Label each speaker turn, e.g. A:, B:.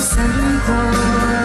A: 散过。